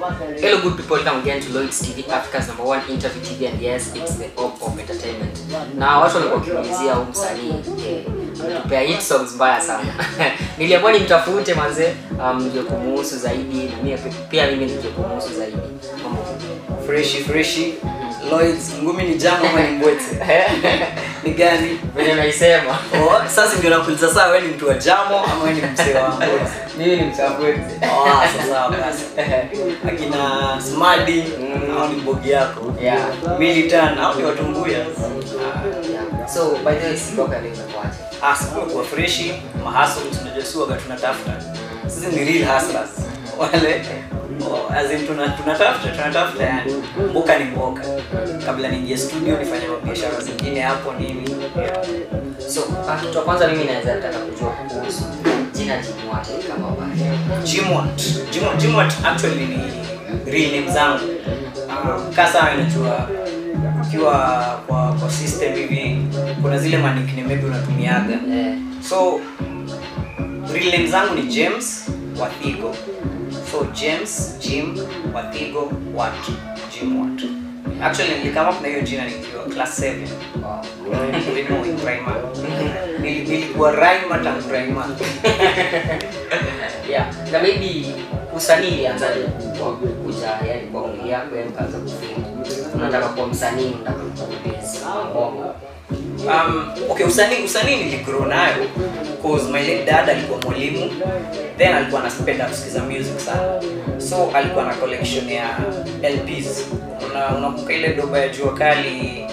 Hello, good people. Welcome again to Lloyd's TV, Africa's number one interview TV, and yes, it's the home of entertainment. Na watu walikuwa wakiulizia huyu msanii eh, ametupea hit songs mbaya sana. Niliamua nimtafute manze, um, kumuhusu zaidi na pia mimi nijue kumuhusu zaidi. Freshi freshi Lloyds ngumi ni jango ama ni mbwete ni gani venye naisema. oh, sasa ndio nakuuliza saa wewe ni mtu wa jamo ama wewe ni mzee wa mbwete Mimi ni mzee wa mbwete. oh, sasa basi akina smadi Mm. au ni mbogi yako Yeah. militan au ni watumbuya Yeah. So, by the way, sikoka leo kwaje ah sikoka kwa freshi mahaso tunajasuaga tunatafuta sisi ni real hustlers wale oh, as in tuna- tunatafuta tunatafuta yani mboka ni mboka kabla niingie studio nifanye biashara zingine hapo nini. So, ah, kitu cha kwanza mimi naweza nataka kujua kuhusu jina Jimwat kama baba Jimwat. Jimwat, Jimwat actually ni real name zangu. Um, kasa anajua ukiwa kwa kwa system hivi kuna zile ma nickname maybe unatumiaga. Eh, So real name zangu ni James Wathigo. So James Jim Wathigo Jim Watu Actually nilikama up na hiyo jina nikiwa class 7. wow. Nilikuwa rhyme tangu Raima. yeah. na maybe usanii ilianzaje kuja yani kwa yako yani kaanza kufika unataka kuwa msanii unataka kukumbezi mpenzi? Um, okay, usanii usanii niligrow nayo cause my late dad alikuwa mwalimu then alikuwa anapenda kusikiza music sana. So alikuwa na collection ya LPs una unakumbuka ile doba ya jua kali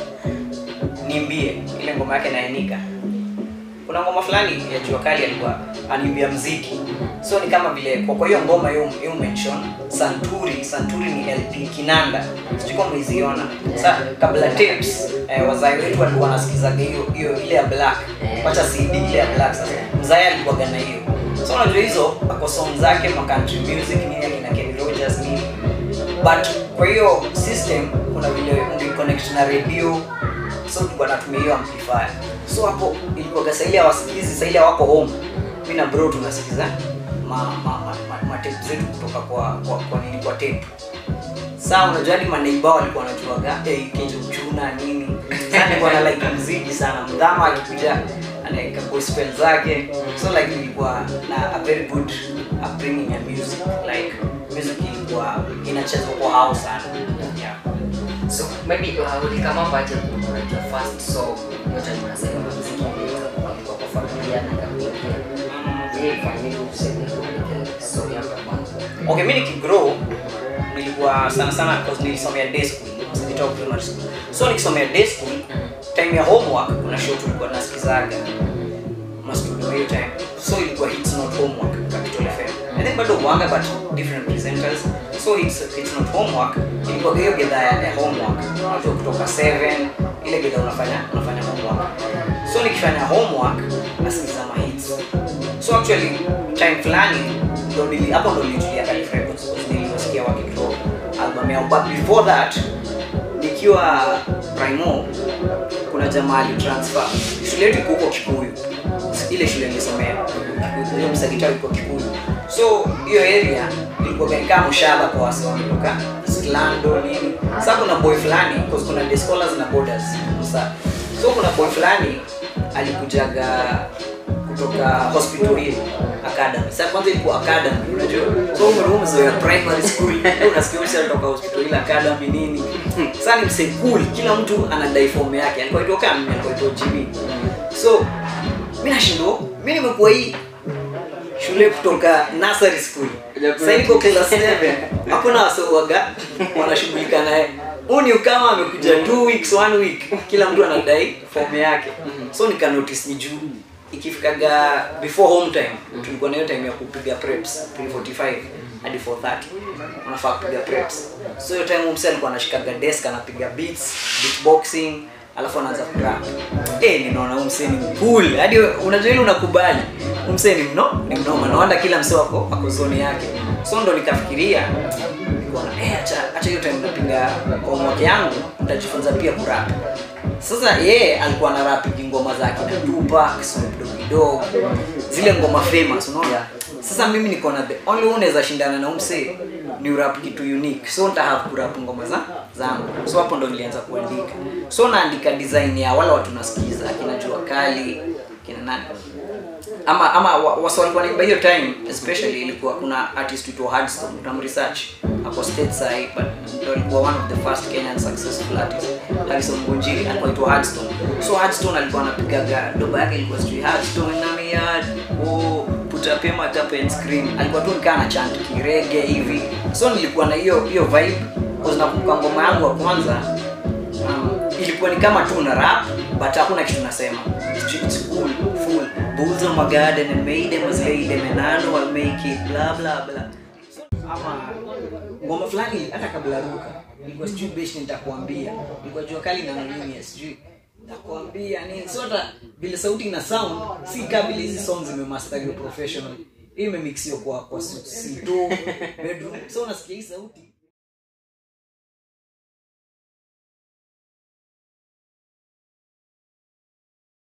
nimbie ile ngoma yake naenika kuna ngoma fulani ya jua kali alikuwa animbia mziki so ni kama vile kwa kwa hiyo ngoma hiyo hiyo mention santuri. Santuri ni lp kinanda. Sijui kama sasa sa kabla tapes eh, wazai wetu walikuwa wanasikizaga hiyo hiyo ile ya black. Wacha cd ile ya black sasa. Mzai alikuwa gana hiyo. So unajua hizo ako song zake ma country music nini akina Kenny Rogers nini. But kwa hiyo system kuna vile ungeconnect na radio. So tulikuwa natumia hiyo amplifier. So hapo ilikuwa saili hawasikizi ile wako home. Mimi na bro tunasikiza ma, ma, ma, ma, ma tape zetu kutoka kwa kwa, kwa nini kwa tape saa unajua hadi maneiba walikuwa wanajuaga hey, kenjo mchuna nini. Saa nilikuwa na like mziki sana. Mdhama akikuja anaweka gospel zake. So like ilikuwa na a very good upbringing ya music. Like music ilikuwa inachezwa kwa hao sana. Yeah. so maybe uh, ulikama baje unajua first so yote unasema muziki kwa familia na kamuingia okay mi nikigrow nilikuwa sana sana because nilisomea day school Msititoa primary school. So nikisomea day school time ya homework kuna show tulikuwa nasikizaga mastudio hiyo time. So ilikuwa hits not homework capital fm i think bado wanga but different presenters. So it's, it's not homework ilikuwa hiyo gedha ya, homework. Unajua kutoka 7 ile gedha unafanya unafanya homework. So nikifanya homework nasikiza ma hits so actually time fulani ndo nili hapo ndo nilitulia Calif Records because niliwasikia wakitoa album yao. But before that nikiwa primo kuna jamaa alitransfer shule yetu iko Kikuyu. Ile shule nilisomea ile msagita iko Kikuyu. So hiyo area ilikuwa kama mshaba kwa wase wametoka Sklando nini. Sasa kuna boy fulani because kuna scholars na borders. Sasa so kuna boy fulani alikujaga kutoka hospital hiyo academy. Sasa kwanza ilikuwa academy unajua. So umri umezoea primary school. Unasikia msha kutoka hospital ile academy nini sasa ni msekuli, kila mtu anadai form yake itoka kama mimi itoka Jimmy so mimi nashindwa mimi nimekuwa hii shule kutoka nursery school. Sasa niko class 7 hakuna wasowaga wanashughulika naye huu ni kama amekuja 2 weeks 1 week. Kila mtu anadai form yake so nika notice ni juu ikifikaga before home time mm. tulikuwa na hiyo time ya kupiga preps 345 hadi 430 unafaa kupiga preps. So hiyo time mse alikuwa anashikaga desk anapiga beats beatboxing alafu anaanza kurap eh ninaona huyu mse ni cool. Hadi unajua ile unakubali. Mse ni mno ni mnoma. Naona kila mse wako ako zone yake. So ndo nikafikiria nilikuwa na eh acha acha hiyo time napiga kwa mwaka yangu nitajifunza pia kurap sasa yeye alikuwa na rap ngoma za na Tupac, Snoop zile ngoma famous unaona? Sasa mimi niko na the only one unaweza shindana na umse ni rap kitu unique. So nita have kurap ngoma za zangu. So hapo ndo nilianza kuandika. So naandika design ya wale watu nasikiza akina jua kali kina nani ama ama waswali naimba hiyo time especially ilikuwa kuna artist itwa Hardstone utam research hapo state side but ndo alikuwa one of the first Kenyan successful artists. Harrison Bunjiri alikuwa itwa Hardstone. So Hardstone alikuwa anapigaga doba yake ilikuwa sijui Hardstone na miad oh put up tap and scream. Alikuwa tu nikaa na chant kirege hivi. So nilikuwa na hiyo hiyo vibe because nakumbuka ngoma yangu ya kwanza um, ilikuwa ni kama tu na rap but hakuna kitu nasema. Street cool bulls on my garden and made them as lay them and I know I'll make it blah blah blah. ama ngoma fulani hata kabla ruka ilikuwa sijui besh nitakuambia ilikuwa jua kali na nini sijui. Nakuambia nini? So hata vile sauti na sound si kabili hizi songs zimemasteriwa professional. Hii imemixiwa kwa kwa tu bedroom. So unasikia hii sauti